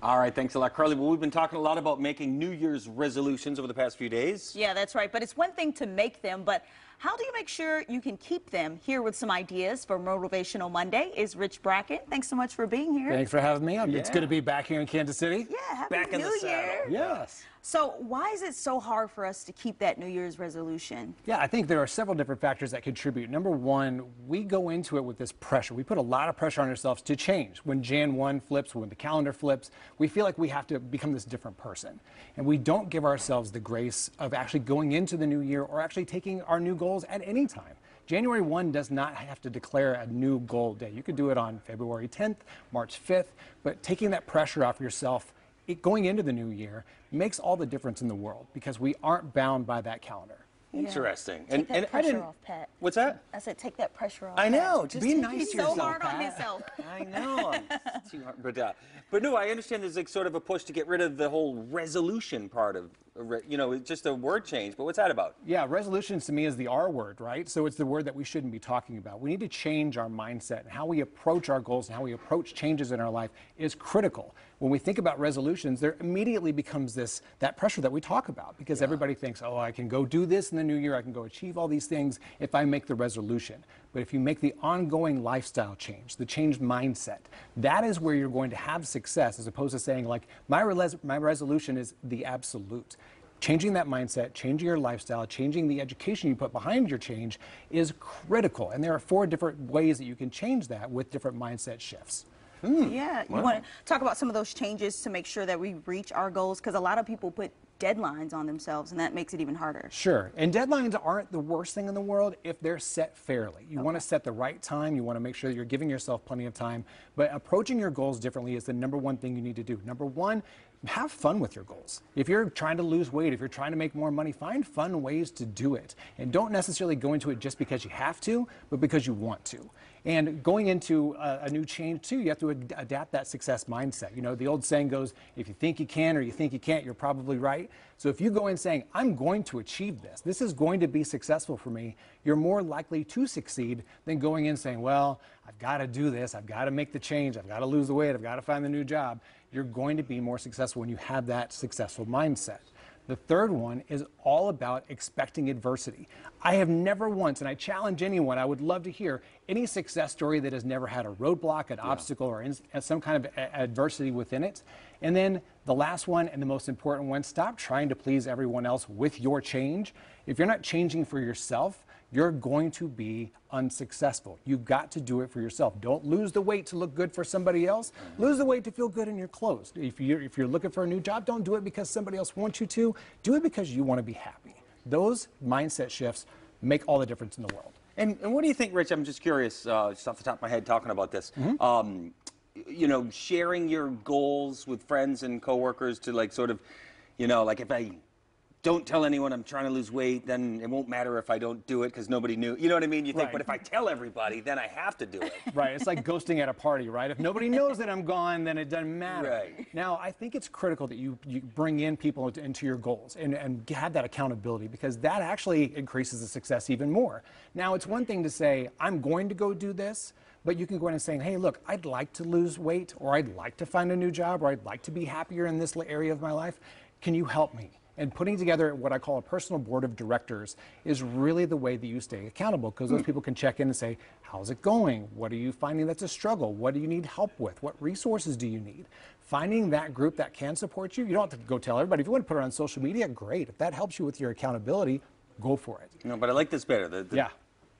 All right, thanks a lot, Carly. Well, we've been talking a lot about making New Year's resolutions over the past few days. Yeah, that's right. But it's one thing to make them, but how do you make sure you can keep them? Here with some ideas for Motivational Monday is Rich Bracken. Thanks so much for being here. Thanks for having me. I'm- It's good to be back here in Kansas City. Yeah, happy Back in New the Year. saddle. Yes. So, why is it so hard for us to keep that New Year's resolution? Yeah, I think there are several different factors that contribute. Number one, we go into it with this pressure. We put a lot of pressure on ourselves to change. When Jan 1 flips, when the calendar flips, we feel like we have to become this different person. And we don't give ourselves the grace of actually going into the new year or actually taking our new goals at any time. January 1 does not have to declare a new goal day. You could do it on February 10th, March 5th, but taking that pressure off yourself it, going into the new year makes all the difference in the world because we aren't bound by that calendar. Interesting. Take that I pressure didn't- off, Pat. What's that? I said, take that pressure off. I Pat. know. Just Be nice it to He's so yourself, hard on Pat. himself. I know. It's too hard. But, uh, but no, I understand there's like sort of a push to get rid of the whole resolution part of, a re- you know, just a word change. But what's that about? Yeah, resolutions to me is the R word, right? So it's the word that we shouldn't be talking about. We need to change our mindset and how we approach our goals and how we approach changes in our life is critical. When we think about resolutions, there immediately becomes this that pressure that we talk about because everybody thinks, "Oh, I can go do this in the new year. I can go achieve all these things if I make the resolution." But if you make the ongoing lifestyle change, the changed mindset, that is where you're going to have success as opposed to saying like my res- my resolution is the absolute. Changing that mindset, changing your lifestyle, changing the education you put behind your change is critical. And there are four different ways that you can change that with different mindset shifts. Hmm. Yeah, you want to talk about some of those changes to make sure that we reach our goals because a lot of people put deadlines on themselves and that makes it even harder. Sure. And deadlines aren't the worst thing in the world if they're set fairly. You want to set the right time. You want to make sure that you're giving yourself plenty of time. But approaching your goals differently is the number one thing you need to do. Number one, have fun with your goals. If you're trying to lose weight, if you're trying to make more money, find fun ways to do it. And don't necessarily go into it just because you have to, but because you want to. And going into a, a new change too, you have to ad- adapt that success mindset. You know, the old saying goes, if you think you can or you think you can't, you're probably right. So if you go in saying, I'm going to achieve this, this is going to be successful for me, you're more likely to succeed than going in saying, well, I've got to do this, I've got to make the change, I've got to lose the weight, I've got to find the new job. You're going to be more successful when you have that successful mindset. The third one is all about expecting adversity. I have never once, and I challenge anyone, I would love to hear any success story that has never had a roadblock, an obstacle, or in, uh, some kind of adversity within it. And then the last one, and the most important one stop trying to please everyone else with your change. If you're not changing for yourself, you're going to be unsuccessful. You've got to do it for yourself. Don't lose the weight to look good for somebody else. Lose the weight to feel good in your clothes. If you're, if you're looking for a new job, don't do it because somebody else wants you to. Do it because you want to be happy. Those mindset shifts make all the difference in the world. And, and what do you think, Rich? I'm just curious, uh, just off the top of my head, talking about this. Um, you know, sharing your goals with friends and coworkers to like sort of, you know, like if I don't tell anyone I'm trying to lose weight, then it won't matter if I don't do it because nobody knew. You know what I mean? You think, Right. but if I tell everybody, then I have to do it. Right. It's like ghosting at a party, right? If nobody knows that I'm gone, then it doesn't matter. Right. Now, I think it's critical that you, you bring in people into, your goals and, and have that accountability because that actually increases the success even more. Now, it's one thing to say, I'm going to go do this, but you can go in and say, hey, look, I'd like to lose weight or I'd like to find a new job or I'd like to be happier in this area of my life. Can you help me? And putting together what I call a personal board of directors is really the way that you stay accountable because those mm. people can check in and say, How's it going? What are you finding that's a struggle? What do you need help with? What resources do you need? Finding that group that can support you, you don't have to go tell everybody. If you want to put it on social media, great. If that helps you with your accountability, go for it. No, but I like this better. The, the Yeah.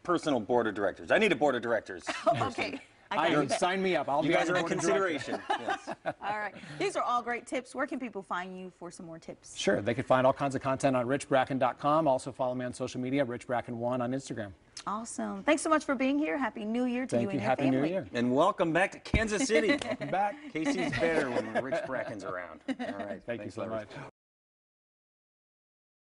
personal board of directors. I need a board of directors. okay. I, got it. sign me up. I'll You be guys are in board of directors. consideration. yes. All right. These are all great tips. Where can people find you for some more tips? Sure, they can find all kinds of content on richbracken.com. Also follow me on social media, richbracken1 on Instagram. Awesome. Thanks so much for being here. Happy New Year to Thank you you. and your Happy family. New Year. And welcome back to Kansas City. Welcome back. Casey's better when Rich Bracken's around. All right. Thank you so a lot, Rich. much.